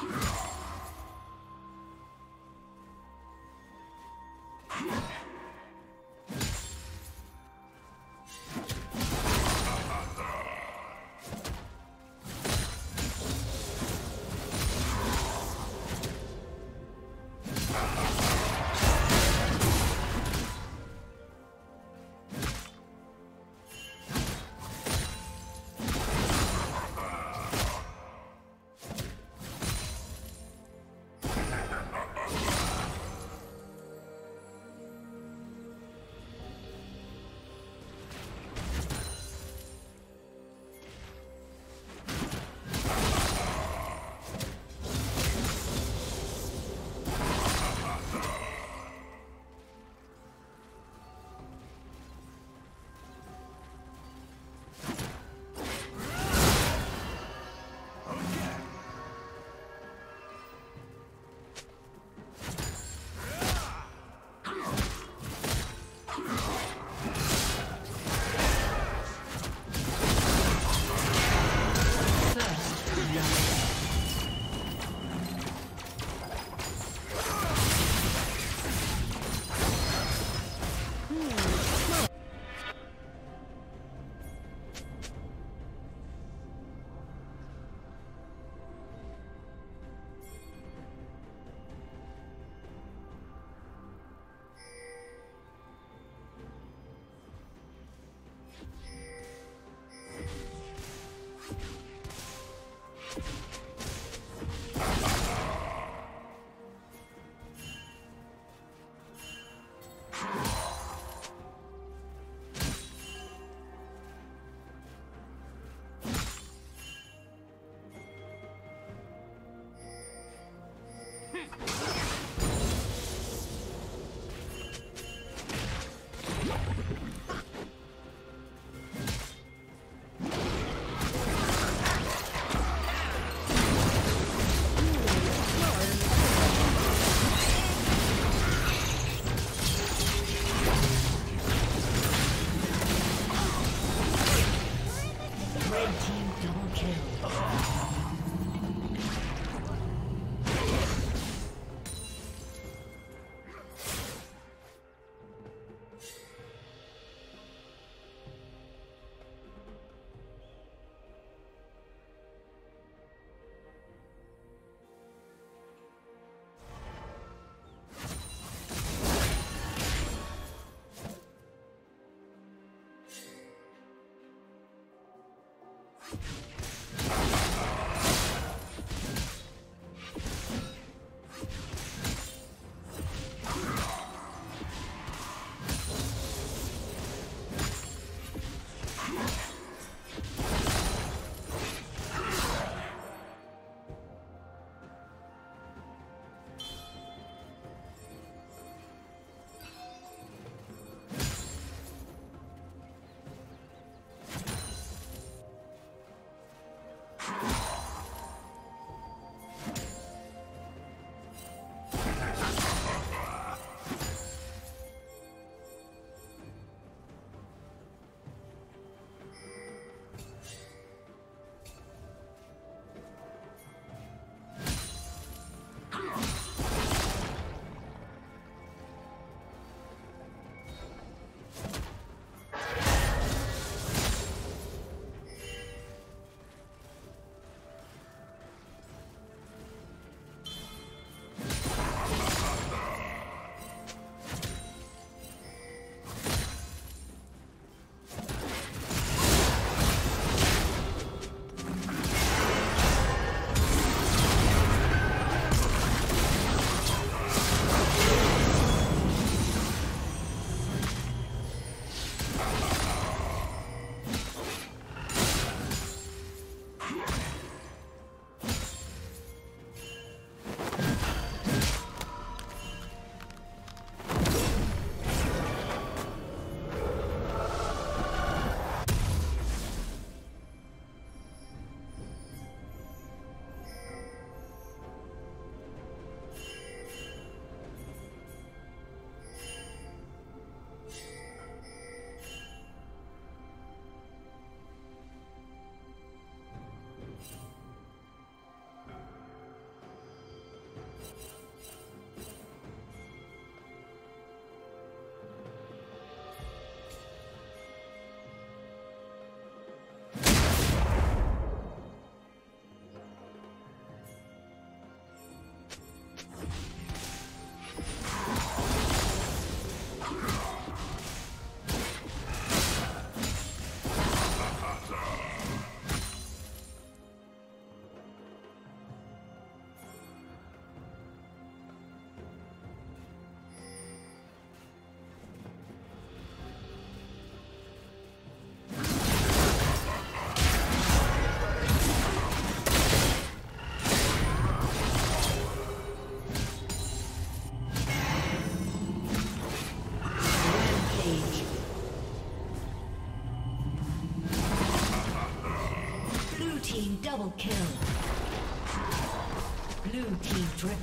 Yeah.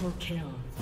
Triple kill.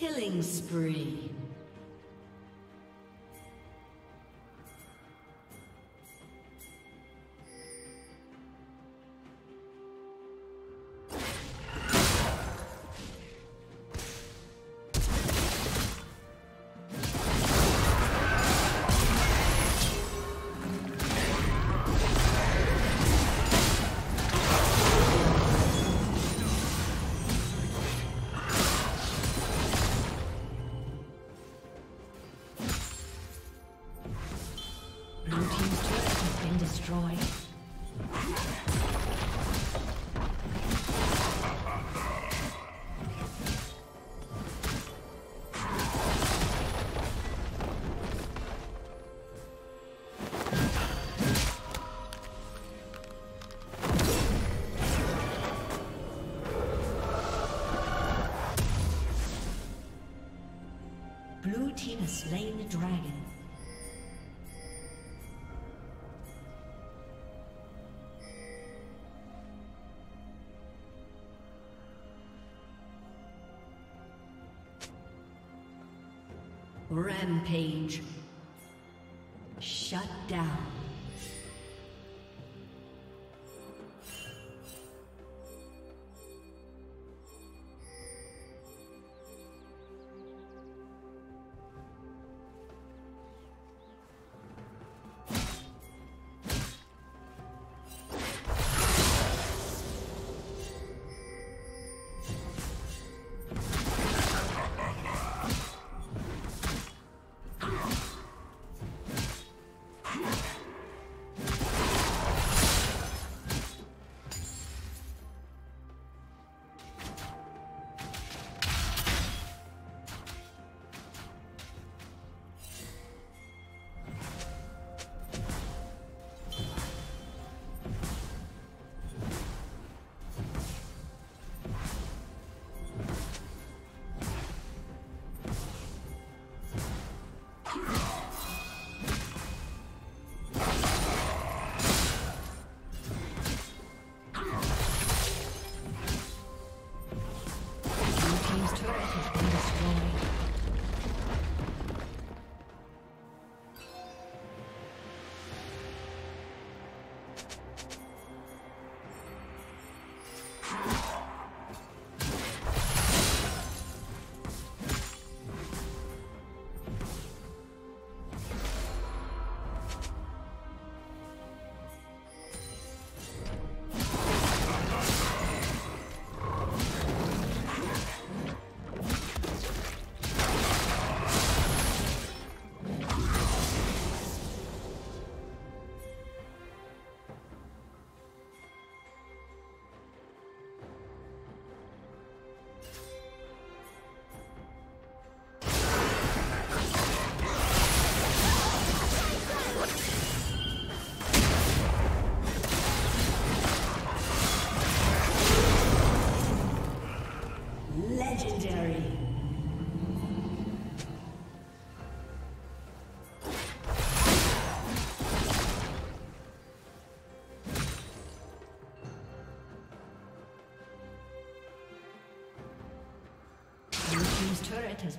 Killing spree. Slain the dragon. Rampage. Shut down.